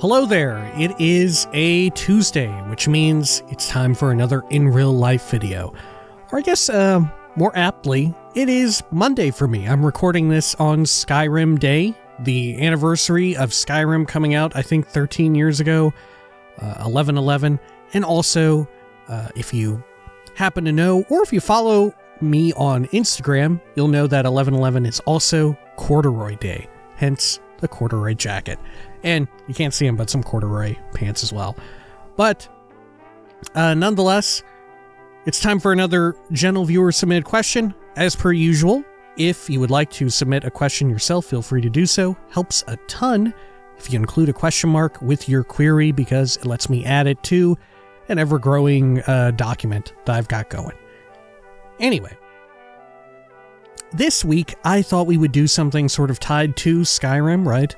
Hello there. It is a Tuesday, which means it's time for another in real life video. Or I guess, uh, more aptly, it is Monday for me. I'm recording this on Skyrim Day, the anniversary of Skyrim coming out, I think 13 years ago, uh, 1111. And also, uh, if you happen to know, or if you follow me on Instagram, you'll know that 1111 is also Corduroy Day, hence the corduroy jacket. And you can't see them, but some corduroy pants as well. But uh, nonetheless, it's time for another gentle viewer submitted question. As per usual, if you would like to submit a question yourself, feel free to do so. Helps a ton if you include a question mark with your query because it lets me add it to an ever growing uh, document that I've got going. Anyway, this week I thought we would do something sort of tied to Skyrim, right?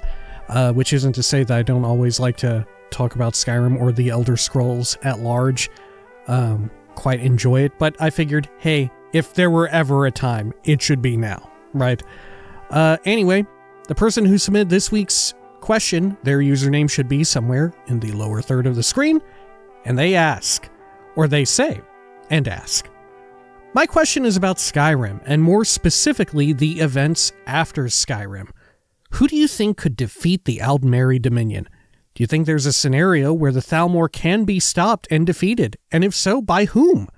Uh, which isn't to say that I don't always like to talk about Skyrim or the Elder Scrolls at large. Um, quite enjoy it, but I figured, hey, if there were ever a time, it should be now, right? Uh, anyway, the person who submitted this week's question, their username should be somewhere in the lower third of the screen, and they ask, or they say, and ask. My question is about Skyrim, and more specifically, the events after Skyrim. Who do you think could defeat the Aldmeri Dominion? Do you think there's a scenario where the Thalmor can be stopped and defeated? And if so, by whom?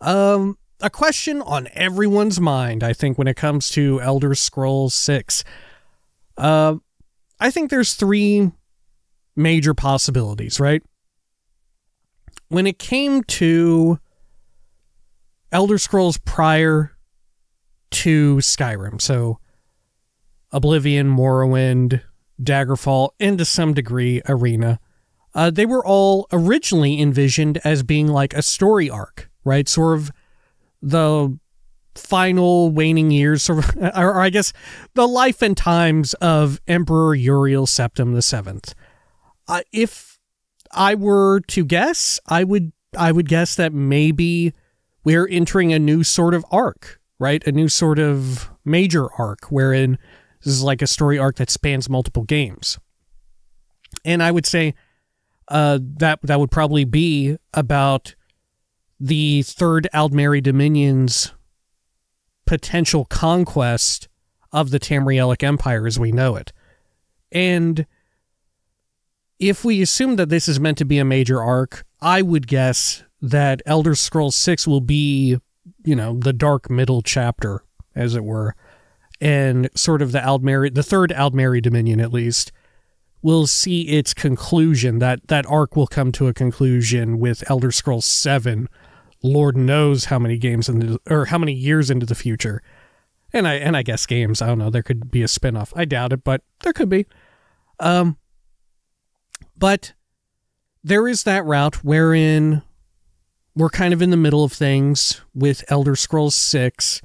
Um, a question on everyone's mind, I think, when it comes to Elder Scrolls 6. Uh, I think there's three major possibilities, right? When it came to Elder Scrolls prior to Skyrim, so Oblivion, Morrowind, Daggerfall, and to some degree Arena, uh, they were all originally envisioned as being like a story arc, right? Sort of the final waning years, sort of, or I guess the life and times of Emperor Uriel Septim the Seventh. Uh, if I were to guess, I would I would guess that maybe we're entering a new sort of arc, right? A new sort of major arc wherein this is like a story arc that spans multiple games. And I would say uh, that that would probably be about the third Aldmeri Dominion's potential conquest of the Tamrielic Empire as we know it. And if we assume that this is meant to be a major arc, I would guess that Elder Scrolls 6 will be, you know, the dark middle chapter, as it were and sort of the Aldmeri, the third Aldmeri Dominion at least, will see its conclusion. That that arc will come to a conclusion with Elder Scrolls Seven. Lord knows how many games into or how many years into the future. And I and I guess games. I don't know. There could be a spinoff. I doubt it, but there could be. Um, but there is that route wherein we're kind of in the middle of things with Elder Scrolls Six.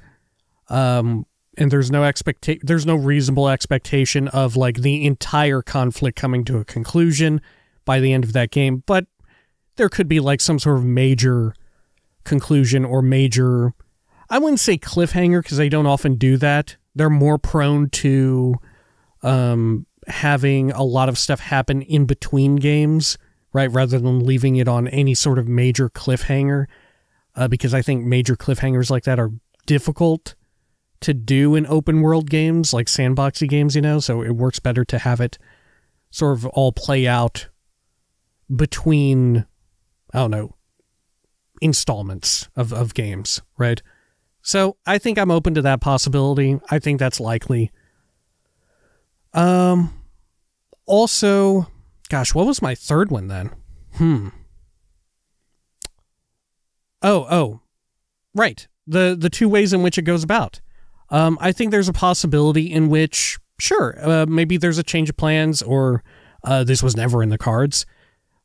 Um, and there's no expectation there's no reasonable expectation of like the entire conflict coming to a conclusion by the end of that game but there could be like some sort of major conclusion or major i wouldn't say cliffhanger because they don't often do that. They're more prone to um, having a lot of stuff happen in between games right rather than leaving it on any sort of major cliffhanger uh, because i think major cliffhangers like that are difficult to do in open world games, like sandboxy games, you know, so it works better to have it sort of all play out between, I don't know, installments of, of games, right? So I think I'm open to that possibility. I think that's likely. Um, also, gosh, what was my third one then? Hmm. Oh, oh, right. The the two ways in which it goes about. Um, I think there's a possibility in which, sure, uh, maybe there's a change of plans, or uh, this was never in the cards,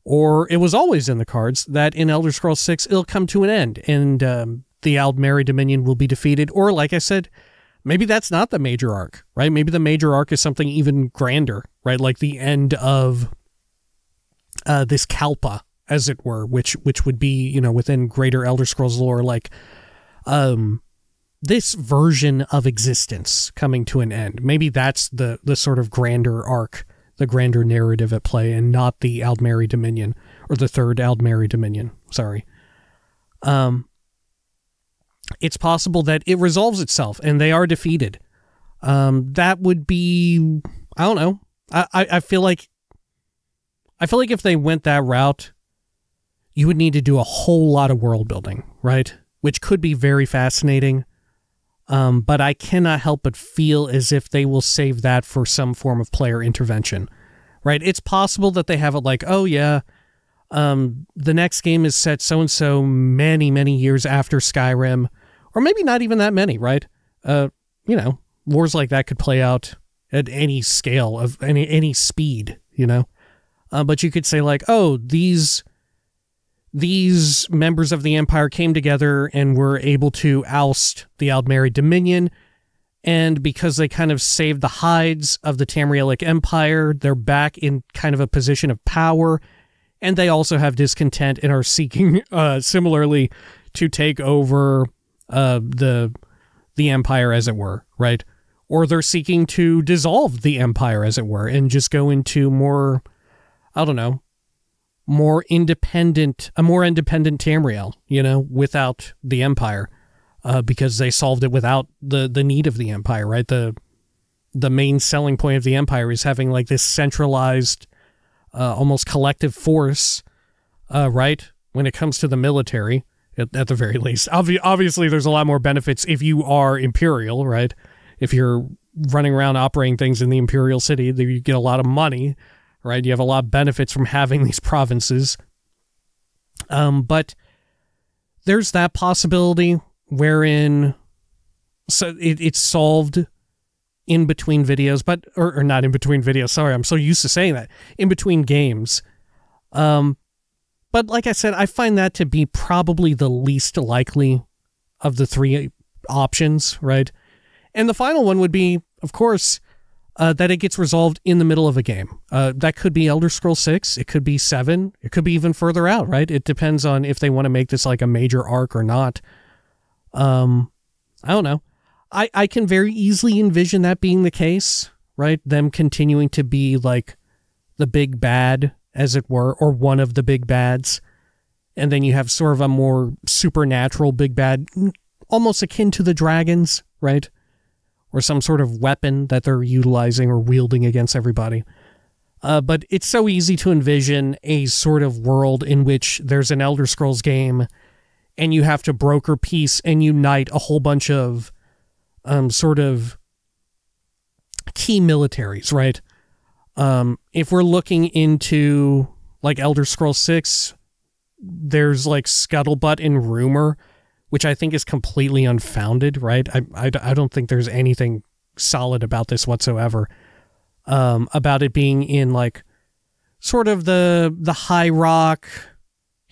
or it was always in the cards that in Elder Scrolls 6 it'll come to an end and um, the Aldmeri Dominion will be defeated, or like I said, maybe that's not the major arc, right? Maybe the major arc is something even grander, right? Like the end of uh, this Kalpa, as it were, which which would be you know within greater Elder Scrolls lore, like um this version of existence coming to an end. Maybe that's the the sort of grander arc the grander narrative at play and not the Aldmeri Dominion or the third Aldmeri Dominion. Sorry. Um, it's possible that it resolves itself and they are defeated. Um, that would be, I don't know. I, I, I feel like, I feel like if they went that route, you would need to do a whole lot of world building, right? Which could be very fascinating. Um, but I cannot help but feel as if they will save that for some form of player intervention, right? It's possible that they have it like, oh yeah, um, the next game is set so and so many many years after Skyrim, or maybe not even that many, right? Uh, you know, wars like that could play out at any scale of any any speed, you know. Uh, but you could say like, oh, these these members of the Empire came together and were able to oust the Aldmeri Dominion. And because they kind of saved the hides of the Tamrielic Empire, they're back in kind of a position of power. And they also have discontent and are seeking, uh, similarly, to take over uh, the the empire, as it were, right? Or they're seeking to dissolve the empire, as it were, and just go into more, I don't know, more independent, a more independent Tamriel, you know, without the Empire, uh, because they solved it without the the need of the Empire, right? The the main selling point of the Empire is having like this centralized, uh, almost collective force, uh, right? When it comes to the military, at, at the very least, Obvi- obviously, there's a lot more benefits if you are Imperial, right? If you're running around operating things in the Imperial City, you get a lot of money right? You have a lot of benefits from having these provinces. Um, but there's that possibility wherein so it, it's solved in between videos, but or, or, not in between videos. Sorry, I'm so used to saying that in between games. Um, but like I said, I find that to be probably the least likely of the three options, right? And the final one would be, of course, uh, that it gets resolved in the middle of a game. Uh, that could be Elder Scroll 6, it could be 7, it could be even further out, right? It depends on if they want to make this like a major arc or not. Um, I don't know. I, I can very easily envision that being the case, right? Them continuing to be like the big bad, as it were, or one of the big bads. And then you have sort of a more supernatural big bad, almost akin to the dragons, right? Or some sort of weapon that they're utilizing or wielding against everybody. Uh, but it's so easy to envision a sort of world in which there's an Elder Scrolls game and you have to broker peace and unite a whole bunch of um, sort of key militaries, right? Um, if we're looking into like Elder Scrolls 6, there's like scuttlebutt and rumor which I think is completely unfounded, right? I, I, I don't think there's anything solid about this whatsoever. Um, about it being in like sort of the the High Rock,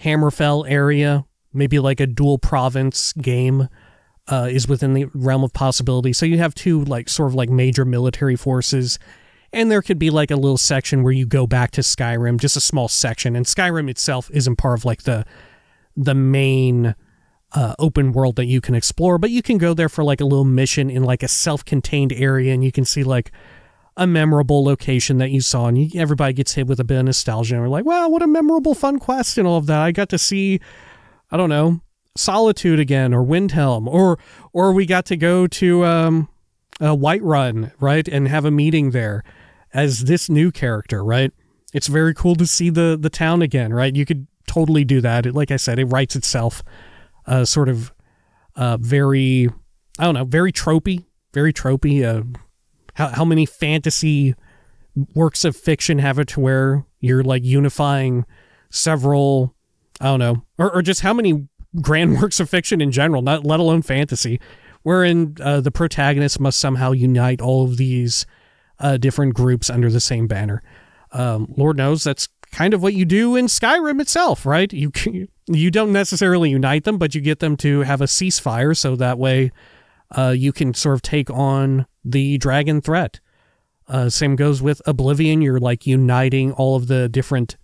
Hammerfell area, maybe like a dual province game. Uh, is within the realm of possibility. So you have two like sort of like major military forces, and there could be like a little section where you go back to Skyrim, just a small section. And Skyrim itself isn't part of like the the main uh, open world that you can explore, but you can go there for like a little mission in like a self-contained area, and you can see like a memorable location that you saw, and you, everybody gets hit with a bit of nostalgia, and we're like, "Wow, what a memorable, fun quest!" and all of that. I got to see, I don't know, Solitude again, or Windhelm, or or we got to go to um, uh, Whiterun, right, and have a meeting there as this new character, right? It's very cool to see the the town again, right? You could totally do that. It, like I said, it writes itself uh, sort of uh, very, I don't know, very tropey, very tropey. Uh, how, how many fantasy works of fiction have it to where you're like unifying several, I don't know, or, or just how many grand works of fiction in general, not let alone fantasy, wherein uh, the protagonist must somehow unite all of these uh, different groups under the same banner. Um, Lord knows that's kind of what you do in Skyrim itself, right? You you don't necessarily unite them, but you get them to have a ceasefire, so that way uh, you can sort of take on the dragon threat. Uh, same goes with Oblivion. You're like uniting all of the different,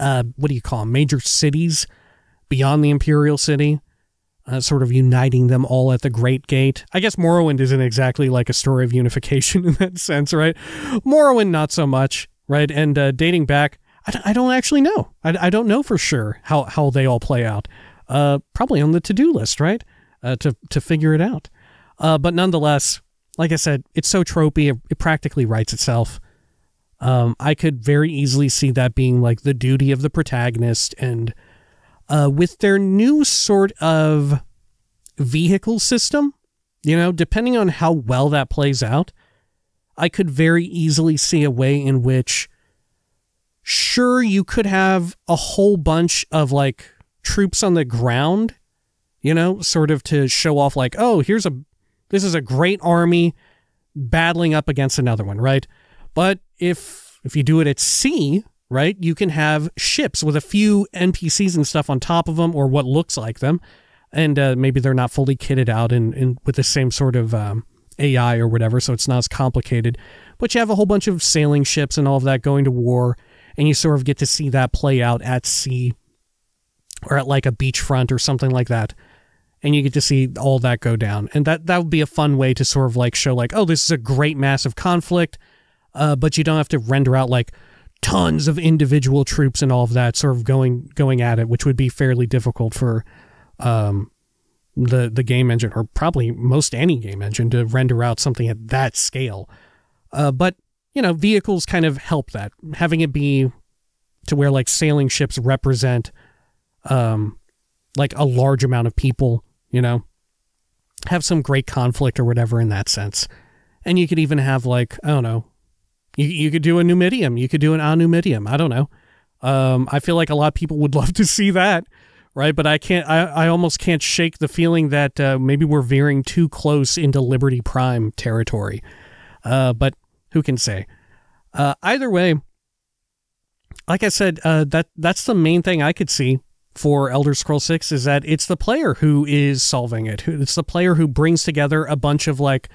uh, what do you call them, major cities beyond the Imperial City uh, sort of uniting them all at the Great Gate. I guess Morrowind isn't exactly like a story of unification in that sense, right? Morrowind, not so much, right? And uh, dating back, I, I don't actually know. I, I don't know for sure how, how they all play out. Uh, probably on the to do list, right? Uh, to, to figure it out. Uh, but nonetheless, like I said, it's so tropey, it, it practically writes itself. Um, I could very easily see that being like the duty of the protagonist and uh, with their new sort of vehicle system, you know, depending on how well that plays out, I could very easily see a way in which, sure, you could have a whole bunch of like troops on the ground, you know, sort of to show off, like, oh, here's a, this is a great army battling up against another one, right? But if, if you do it at sea, right? You can have ships with a few NPCs and stuff on top of them, or what looks like them, and uh, maybe they're not fully kitted out and, and with the same sort of um, AI or whatever, so it's not as complicated. But you have a whole bunch of sailing ships and all of that going to war, and you sort of get to see that play out at sea or at like a beachfront or something like that. And you get to see all that go down. And that, that would be a fun way to sort of like show, like, oh, this is a great massive conflict, uh, but you don't have to render out like, tons of individual troops and all of that sort of going going at it, which would be fairly difficult for um, the the game engine or probably most any game engine to render out something at that scale. Uh, but you know, vehicles kind of help that having it be to where like sailing ships represent um, like a large amount of people. You know, have some great conflict or whatever in that sense. And you could even have like I don't know you, you could do a Numidium. You could do an Anumidium. I don't know. Um, I feel like a lot of people would love to see that, right? But I can't. I, I almost can't shake the feeling that uh, maybe we're veering too close into Liberty Prime territory. Uh, but who can say? Uh, either way, like I said, uh, that that's the main thing I could see for Elder Scroll Six is that it's the player who is solving it. It's the player who brings together a bunch of like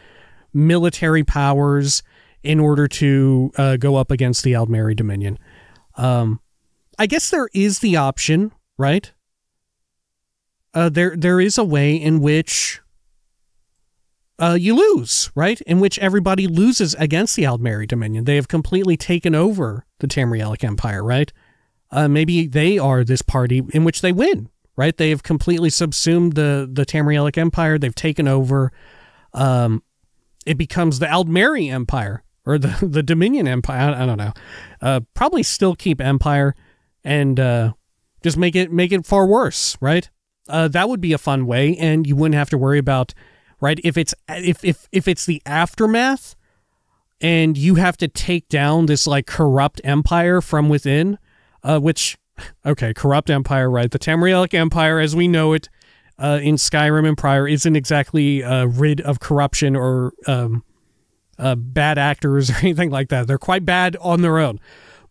military powers in order to uh, go up against the Aldmeri Dominion. Um, I guess there is the option, right? Uh, there there is a way in which uh, you lose, right? In which everybody loses against the Aldmeri Dominion. They have completely taken over the Tamrielic Empire, right? Uh, maybe they are this party in which they win, right? They have completely subsumed the the Tamrielic Empire. They've taken over. Um, it becomes the Aldmeri Empire, or the the Dominion Empire. I, I don't know. Uh, probably still keep Empire and uh, just make it make it far worse, right? Uh, that would be a fun way, and you wouldn't have to worry about right if it's if if if it's the aftermath, and you have to take down this like corrupt empire from within, uh, which okay, corrupt empire, right? The Tamrielic Empire, as we know it. Uh, in Skyrim and prior isn't exactly uh, rid of corruption or um, uh, bad actors or anything like that. They're quite bad on their own.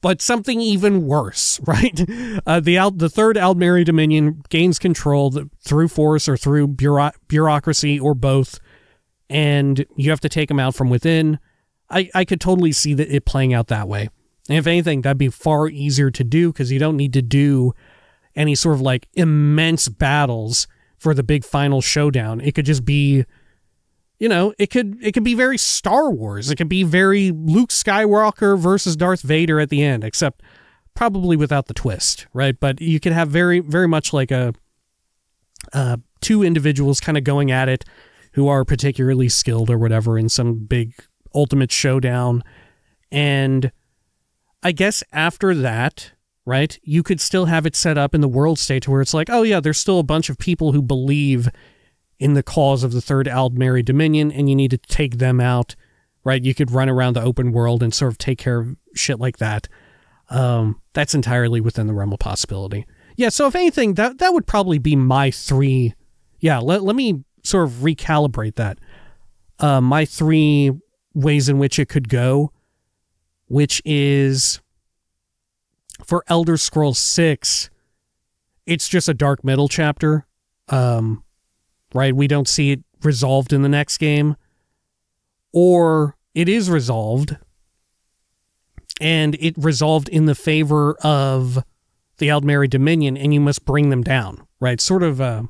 But something even worse, right? Uh, the Al- the third Aldmeri Dominion gains control through force or through bureau- bureaucracy or both, and you have to take them out from within. I, I could totally see that it playing out that way. And if anything, that'd be far easier to do because you don't need to do any sort of like immense battles for the big final showdown. It could just be you know, it could it could be very Star Wars. It could be very Luke Skywalker versus Darth Vader at the end, except probably without the twist, right? But you could have very very much like a uh, two individuals kind of going at it who are particularly skilled or whatever in some big ultimate showdown. And I guess after that, right, you could still have it set up in the world state to where it's like, oh yeah, there's still a bunch of people who believe in the cause of the third Aldmeri Dominion, and you need to take them out, right? You could run around the open world and sort of take care of shit like that. Um, that's entirely within the realm of possibility. Yeah, so if anything, that that would probably be my three. Yeah, let, let me sort of recalibrate that. Uh, my three ways in which it could go, which is for Elder Scrolls 6, it's just a dark middle chapter. Um, right? We don't see it resolved in the next game, or it is resolved and it resolved in the favor of the Aldmeri Dominion, and you must bring them down, right? Sort of, uh,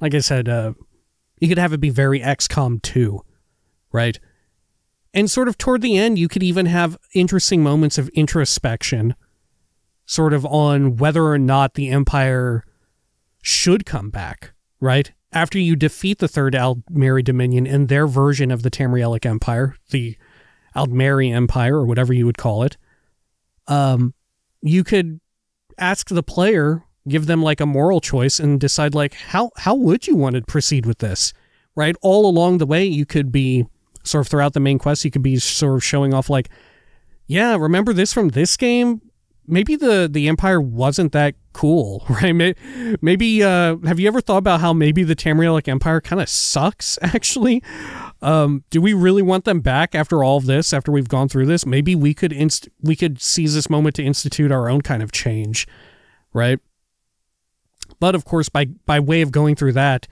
like I said, uh, you could have it be very XCOM 2, right? And sort of toward the end, you could even have interesting moments of introspection, sort of on whether or not the Empire should come back, right? After you defeat the Third Aldmeri Dominion and their version of the Tamrielic Empire, the Aldmeri Empire, or whatever you would call it, um, you could ask the player, give them like a moral choice, and decide like how how would you want to proceed with this, right? All along the way, you could be sort of throughout the main quest, you could be sort of showing off like, yeah, remember this from this game? Maybe the the Empire wasn't that cool, right? Maybe uh, have you ever thought about how maybe the Tamrielic Empire kind of sucks? Actually, um, do we really want them back after all of this? After we've gone through this, maybe we could inst- we could seize this moment to institute our own kind of change, right? But of course, by by way of going through that,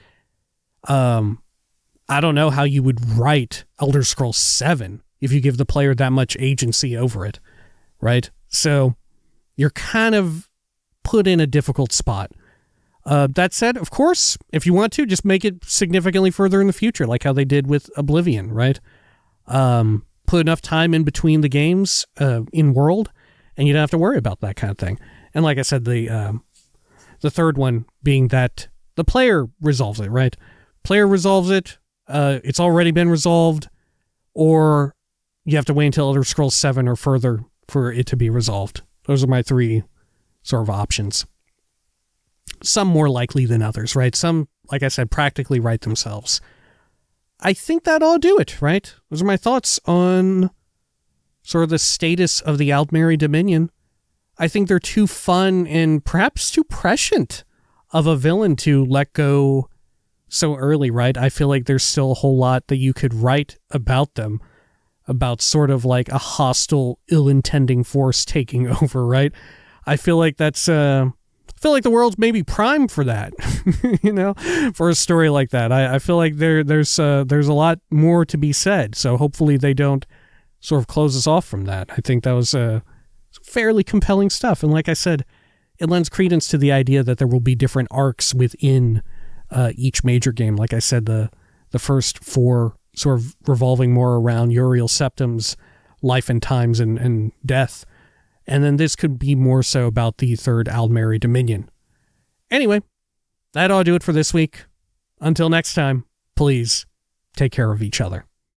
um, I don't know how you would write Elder Scrolls Seven if you give the player that much agency over it, right? So you're kind of put in a difficult spot. Uh, that said, of course, if you want to, just make it significantly further in the future, like how they did with Oblivion, right? Um, put enough time in between the games uh, in world, and you don't have to worry about that kind of thing. And like I said, the um, the third one being that the player resolves it, right? Player resolves it. Uh, it's already been resolved, or you have to wait until Elder Scrolls Seven or further for it to be resolved. Those are my three sort of options some more likely than others, right? Some, like I said, practically write themselves. I think that all do it, right? Those are my thoughts on sort of the status of the Aldmeri Dominion. I think they're too fun and perhaps too prescient of a villain to let go so early, right? I feel like there's still a whole lot that you could write about them, about sort of like a hostile, ill intending force taking over, right? I feel like that's uh, I feel like the world's maybe primed for that, you know, for a story like that. I, I feel like there there's uh, there's a lot more to be said. So hopefully they don't sort of close us off from that. I think that was uh, fairly compelling stuff. And like I said, it lends credence to the idea that there will be different arcs within uh, each major game. Like I said, the the first four sort of revolving more around Uriel Septim's life and times and, and death and then this could be more so about the third Aldmeri Dominion. Anyway, that ought to do it for this week. Until next time, please take care of each other.